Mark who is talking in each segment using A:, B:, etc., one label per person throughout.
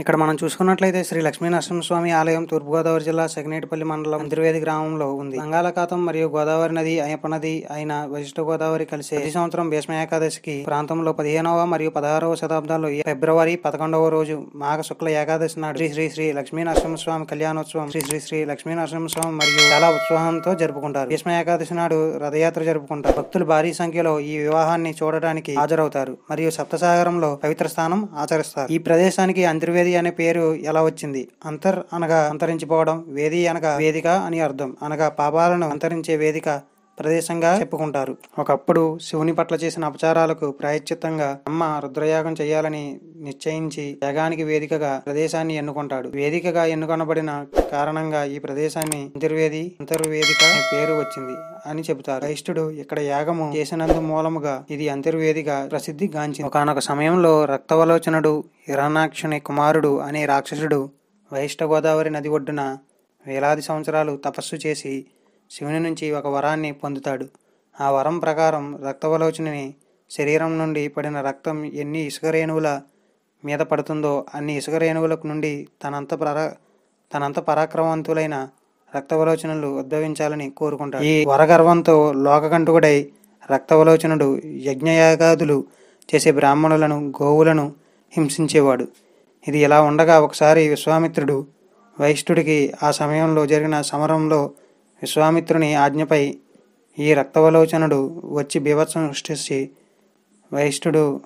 A: ఇక్కడ మనం చూసుకున్నట్లయితే శ్రీ లక్ష్మీ నరసింహస్వామి ఆలయం తూర్పుగోదావరి జిల్లా సెగనేటిపల్లి మండలం అంతర్వేది గ్రామంలో ఉంది. బంగాళాఖాతం మరియు గోదావరి నది అయ్యప్ప నది అయిన వశిష్ఠ గోదావరి కలిసి ప్రతి సంవత్సరం భీష్మ ఏకాదశికి ప్రాంతంలో పదిహేనవ మరియు పదహారవ శతాబ్దాల్లో ఫిబ్రవరి పదకొండవ రోజు మాఘ శుక్ల ఏకాదశి నాడు శ్రీ శ్రీ శ్రీ లక్ష్మీ నరసింహస్వామి కళ్యాణోత్సవం శ్రీ శ్రీ శ్రీ లక్ష్మీ నరసింహస్వామి మరియు చాలా ఉత్సాహంతో జరుపుకుంటారు. భీష్మ ఏకాదశి నాడు రథయాత్ర జరుపుకుంటారు. భక్తులు భారీ సంఖ్యలో ఈ వివాహాన్ని చూడడానికి హాజరవుతారు మరియు సప్తసాగరంలో పవిత్ర స్థానం ఆచరిస్తారు. ఈ ప్రదేశానికి అంతర్వేది అనే పేరు ఎలా వచ్చింది? అంతర్ అనగా అంతరించిపోవడం వేది అనగా వేదిక అని అర్థం. అనగా పాపాలను అంతరించే వేదిక ప్రదేశంగా చెప్పుకుంటారు. ఒకప్పుడు శివుని పట్ల చేసిన అపచారాలకు ప్రాయశ్చిత్తంగా అమ్మ రుద్రయాగం చేయాలని నిశ్చయించి యాగానికి వేదికగా ప్రదేశాన్ని ఎన్నుకుంటాడు. వేదికగా ఎన్నుకొనబడిన కారణంగా ఈ ప్రదేశాన్ని అంతర్వేది అంతర్వేదిక అనే పేరు వచ్చింది అని చెబుతారు. క్రైస్తుడు ఇక్కడ యాగము చేసినందు మూలముగా ఇది అంతర్వేదిగా ప్రసిద్ధి గాంచింది. ఒకనొక సమయంలో రక్తవలోచనుడు హిరణాక్షుని కుమారుడు అనే రాక్షసుడు వైష్ణ గోదావరి నది ఒడ్డున వేలాది సంవత్సరాలు తపస్సు చేసి శివుని నుంచి ఒక వరాన్ని పొందుతాడు. ఆ వరం ప్రకారం రక్తవలోచనని శరీరం నుండి పడిన రక్తం ఎన్ని ఇసుక రేణువుల మీద పడుతుందో అన్ని ఇసుక రేణువుల నుండి తనంత పరా తనంత పరాక్రమవంతులైన రక్తవలోచనలు ఉద్భవించాలని కోరుకుంటాడు. ఈ వరగర్వంతో లోకకంటుకుడై రక్తవలోచనుడు యజ్ఞయాగాదులు చేసే బ్రాహ్మణులను గోవులను హింసించేవాడు. ఇది ఇలా ఉండగా ఒకసారి విశ్వామిత్రుడు వైష్ణుడికి ఆ సమయంలో జరిగిన సమరంలో విశ్వామిత్రుని ఆజ్ఞపై ఈ రక్తవలోచనుడు వచ్చి బీభత్సం సృష్టించి వైష్ణుడు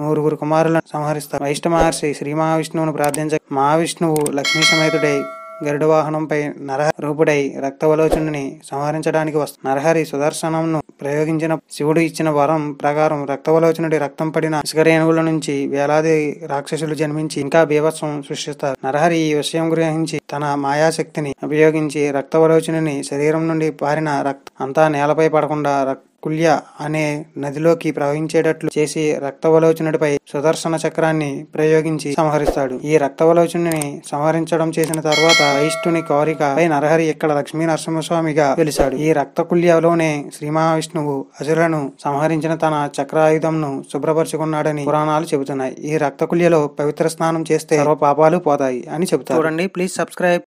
A: నూరుగురు కుమారులను సంహరిస్తారు. వైష్ణ మహర్షి శ్రీ మహావిష్ణువును ప్రార్థించ మహావిష్ణువు లక్ష్మీ సమేతుడై గరుడ వాహనంపై నరహ రూపుడై రక్తవలోచనుని సంహరించడానికి వస్తుంది నరహరి సుదర్శనంను ప్రయోగించిన శివుడు ఇచ్చిన వరం ప్రకారం రక్తవలోచనుడి రక్తం పడిన ఇసుకరేణువుల నుంచి వేలాది రాక్షసులు జన్మించి ఇంకా బీభత్సం సృష్టిస్తారు. నరహరి ఈ విషయం గ్రహించి తన మాయాశక్తిని ఉపయోగించి రక్తవలోచనుని శరీరం నుండి పారిన రక్తం అంతా నేలపై పడకుండా రక్త కుల్య అనే నదిలోకి ప్రవహించేటట్లు చేసి రక్తవలోచనుడిపై సుదర్శన చక్రాన్ని ప్రయోగించి సంహరిస్తాడు. ఈ రక్తవలోచనుని సంహరించడం చేసిన తర్వాత వైష్ణుని కోరికపై నరహరి ఇక్కడ లక్ష్మీ నరసింహస్వామిగా వెలిశాడు. ఈ రక్తకుల్యలోనే శ్రీ మహావిష్ణువు అసురులను సంహరించిన తన చక్రాయుధంను శుభ్రపరుచుకున్నాడని పురాణాలు చెబుతున్నాయి. ఈ రక్తకుల్యలో పవిత్ర స్నానం చేస్తే సర్వ పాపాలు పోతాయి అని చెబుతారు. చూడండి ప్లీజ్ సబ్స్క్రైబ్